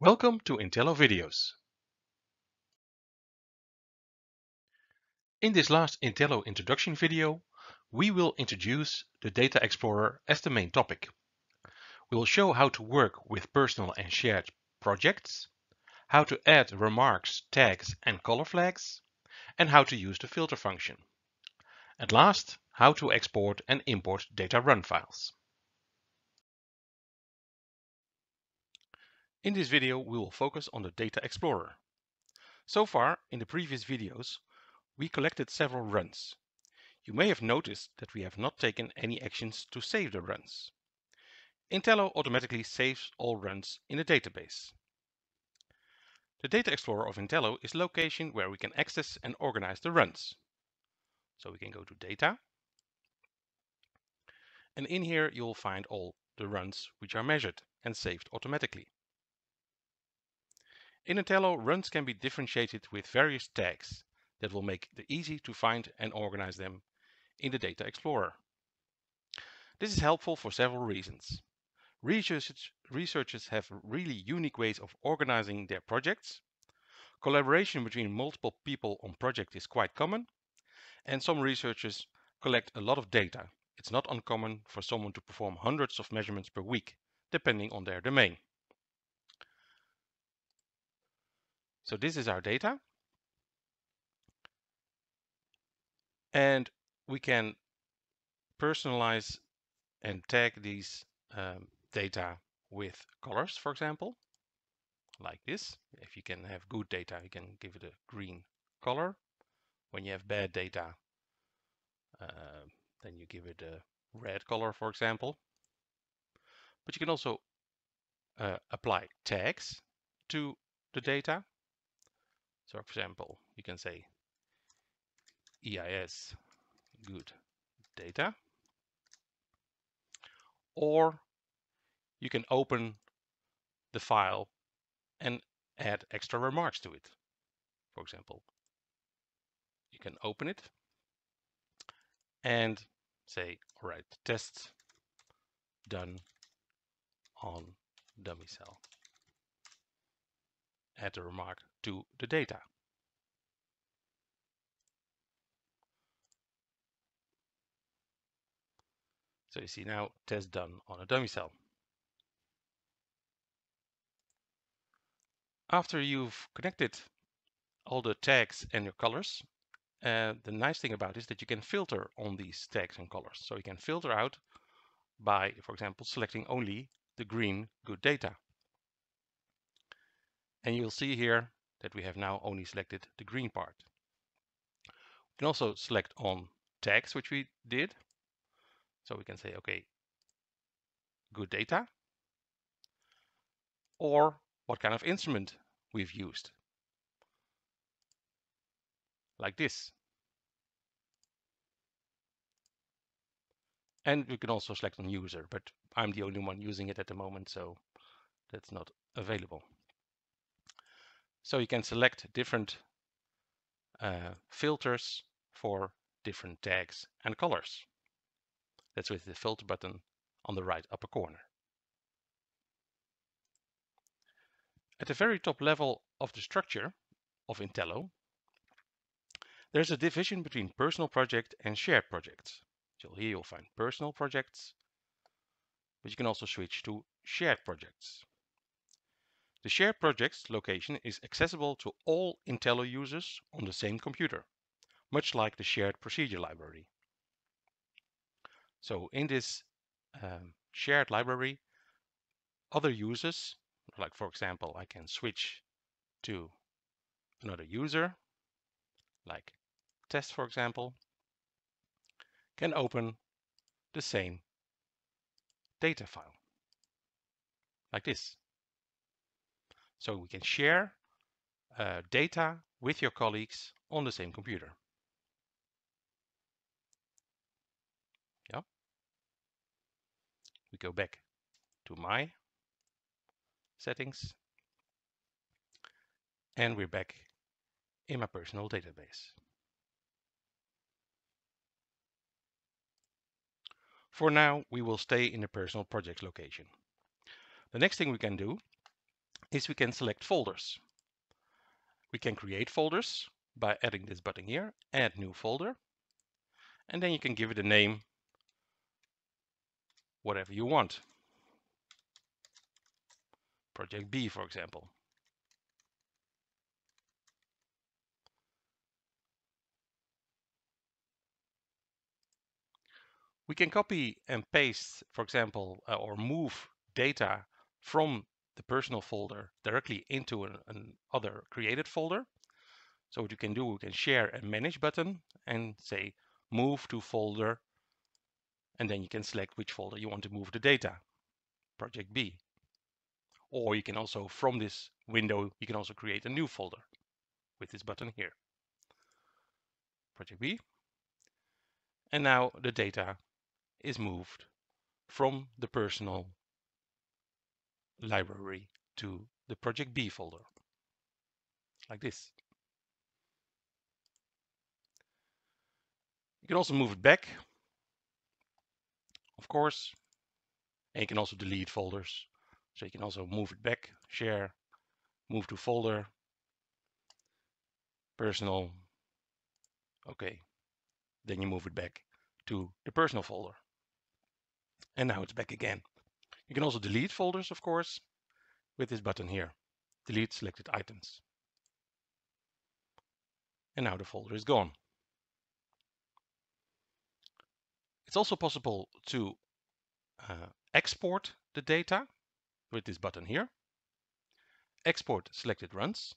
Welcome to Intello videos. In this last Intello introduction video, we will introduce the Data Explorer as the main topic. We will show how to work with personal and shared projects, how to add remarks, tags and color flags, and how to use the filter function. And last, how to export and import data run files. In this video, we will focus on the Data Explorer. So far, in the previous videos, we collected several runs. You may have noticed that we have not taken any actions to save the runs. Intello automatically saves all runs in a database. The Data Explorer of Intello is location where we can access and organize the runs. So we can go to Data. And in here you'll find all the runs which are measured and saved automatically. In Intello, runs can be differentiated with various tags that will make it easy to find and organize them in the Data Explorer. This is helpful for several reasons. Researchers, researchers have really unique ways of organizing their projects. Collaboration between multiple people on project is quite common. And some researchers collect a lot of data. It's not uncommon for someone to perform hundreds of measurements per week, depending on their domain. So this is our data. And we can personalize and tag these um, data with colors, for example, like this. If you can have good data, you can give it a green color. When you have bad data, uh, then you give it a red color, for example. But you can also uh, apply tags to the data. So for example, you can say EIS good data, or you can open the file and add extra remarks to it. For example, you can open it and say, all right, tests done on dummy cell add a remark to the data. So you see now test done on a dummy cell. After you've connected all the tags and your colors, uh, the nice thing about it is that you can filter on these tags and colors. So you can filter out by, for example, selecting only the green good data. And you'll see here that we have now only selected the green part. We can also select on tags, which we did. So we can say, okay, good data, or what kind of instrument we've used, like this. And we can also select on user, but I'm the only one using it at the moment, so that's not available. So you can select different uh, filters for different tags and colors. That's with the filter button on the right upper corner. At the very top level of the structure of Intello, there's a division between personal project and shared projects. So here you'll find personal projects, but you can also switch to shared projects. The shared projects location is accessible to all Intello users on the same computer, much like the shared procedure library. So in this um, shared library, other users, like for example, I can switch to another user, like test for example, can open the same data file, like this. So we can share uh, data with your colleagues on the same computer. Yeah. We go back to my settings and we're back in my personal database. For now, we will stay in the personal projects location. The next thing we can do is we can select folders. We can create folders by adding this button here, add new folder. And then you can give it a name, whatever you want. Project B, for example. We can copy and paste, for example, uh, or move data from the personal folder directly into an, an other created folder. So what you can do, we can share a manage button and say move to folder. And then you can select which folder you want to move the data, project B. Or you can also, from this window, you can also create a new folder with this button here, project B. And now the data is moved from the personal library to the project B folder, like this. You can also move it back, of course, and you can also delete folders. So you can also move it back, share, move to folder, personal, okay. Then you move it back to the personal folder. And now it's back again. You can also delete folders, of course, with this button here. Delete selected items. And now the folder is gone. It's also possible to uh, export the data with this button here. Export selected runs.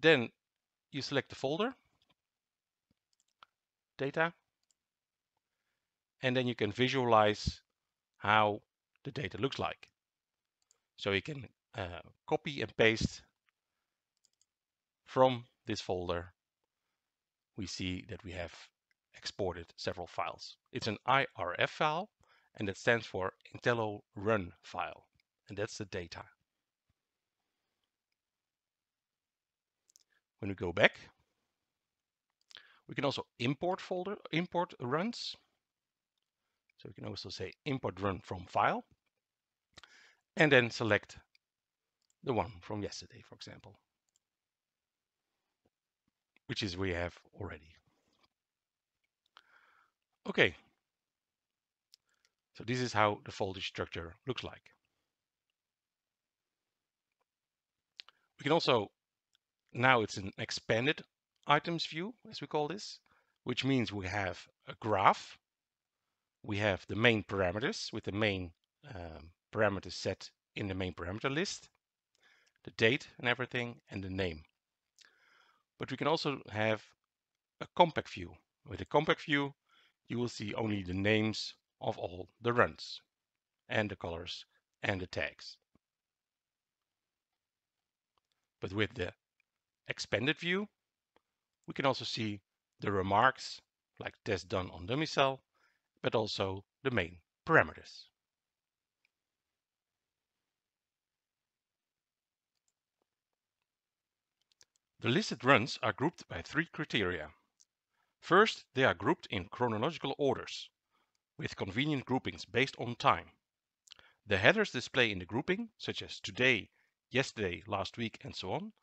Then you select the folder, data, and then you can visualize how the data looks like. So you can uh, copy and paste from this folder. We see that we have exported several files. It's an IRF file and that stands for Intello run file and that's the data. When we go back, we can also import folder, import runs. So we can also say import run from file and then select the one from yesterday, for example, which is we have already. Okay, so this is how the folder structure looks like. We can also, now it's an expanded items view, as we call this, which means we have a graph we have the main parameters with the main um, parameters set in the main parameter list, the date and everything, and the name. But we can also have a compact view. With a compact view, you will see only the names of all the runs and the colors and the tags. But with the expanded view, we can also see the remarks like test done on dummy cell but also the main parameters. The listed runs are grouped by three criteria. First, they are grouped in chronological orders, with convenient groupings based on time. The headers display in the grouping, such as today, yesterday, last week, and so on.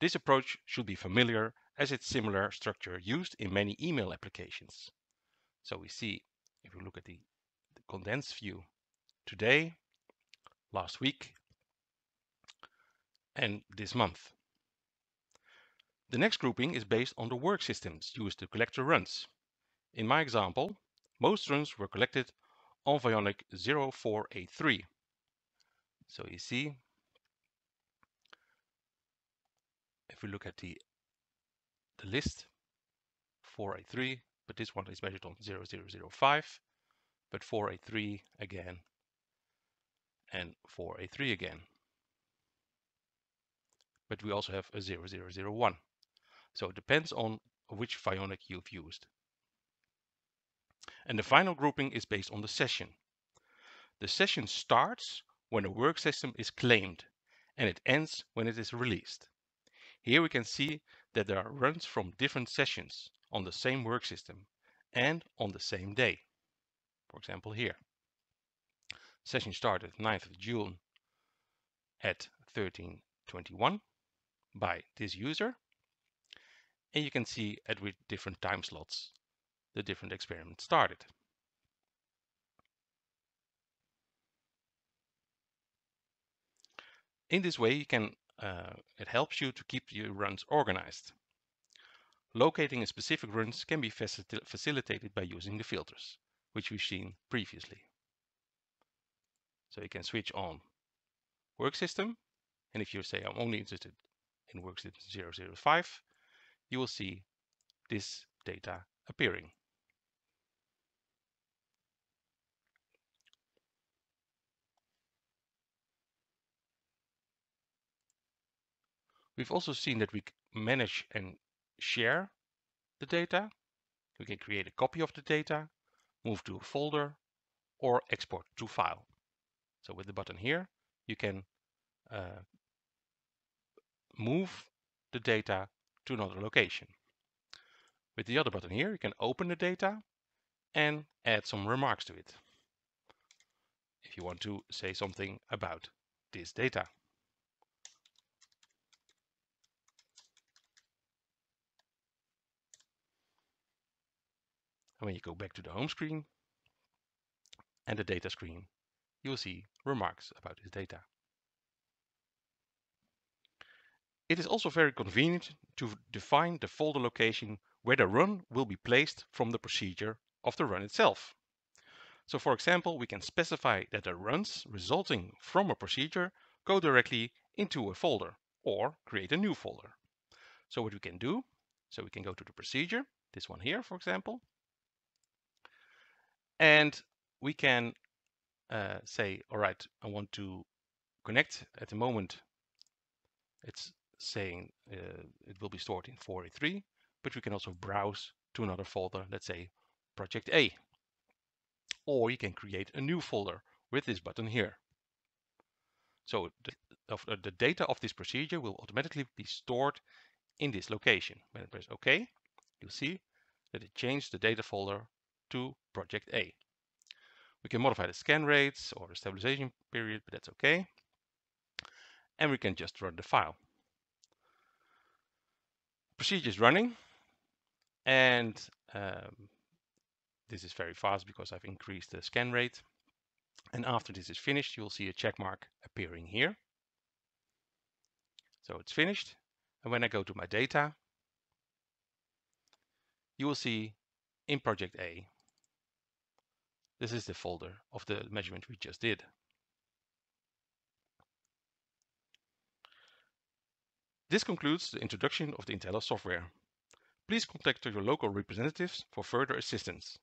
This approach should be familiar as it's similar structure used in many email applications. So we see if we look at the, the condensed view today, last week, and this month. The next grouping is based on the work systems used to collect the runs. In my example, most runs were collected on Vionic 0483. So you see, if we look at the, the list, 483, but this one is measured on 0005, but 483 again, and 483 again. But we also have a 0001. So it depends on which Vionic you've used. And the final grouping is based on the session. The session starts when a work system is claimed and it ends when it is released. Here we can see that there are runs from different sessions on the same work system and on the same day. For example, here. Session started 9th of June at 1321 by this user. And you can see at different time slots the different experiments started. In this way, you can uh, it helps you to keep your runs organized. Locating a specific runs can be facil facilitated by using the filters, which we've seen previously. So you can switch on work system, and if you say I'm only interested in work system 005, you will see this data appearing. We've also seen that we manage and share the data. We can create a copy of the data, move to a folder, or export to file. So with the button here, you can uh, move the data to another location. With the other button here, you can open the data and add some remarks to it. If you want to say something about this data. And when you go back to the home screen and the data screen, you will see remarks about this data. It is also very convenient to define the folder location where the run will be placed from the procedure of the run itself. So for example, we can specify that the runs resulting from a procedure go directly into a folder or create a new folder. So what we can do, so we can go to the procedure, this one here, for example, and we can uh, say, all right, I want to connect at the moment. It's saying uh, it will be stored in 483, but we can also browse to another folder, let's say project A. Or you can create a new folder with this button here. So the, of, uh, the data of this procedure will automatically be stored in this location. When I press OK, you'll see that it changed the data folder to project A. We can modify the scan rates or the stabilization period, but that's okay. And we can just run the file. Procedure is running and um, this is very fast because I've increased the scan rate. And after this is finished, you'll see a check mark appearing here. So it's finished. And when I go to my data, you will see in project A, this is the folder of the measurement we just did. This concludes the introduction of the Intello software. Please contact your local representatives for further assistance.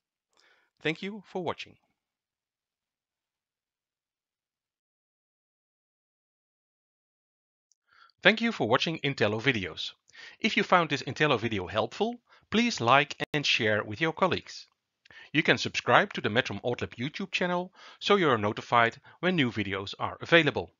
Thank you for watching. Thank you for watching Intello videos. If you found this Intello video helpful, please like and share with your colleagues. You can subscribe to the Metrohm Autolab YouTube channel so you are notified when new videos are available.